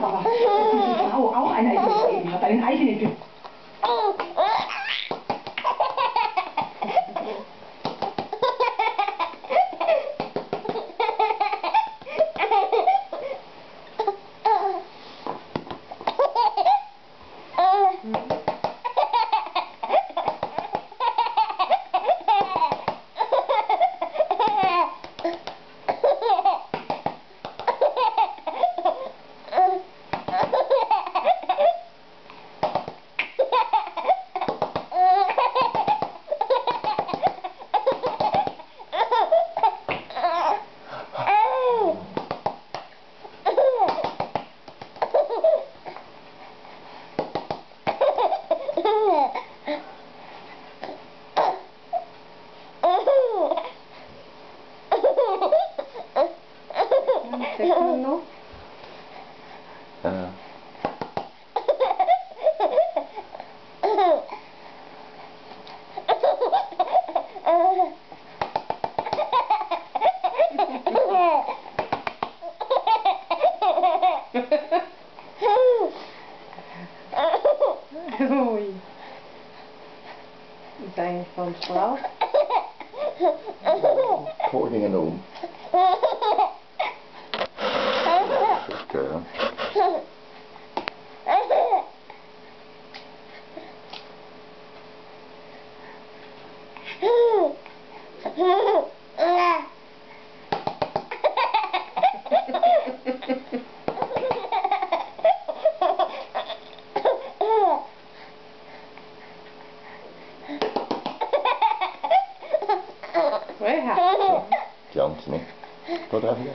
Hvala. Mm-hmm. Secondo? Ja. Oei. Zijn van vrouw. Koning en oom. Oké. Hoi, ha. Jans, nee. Wat heb je?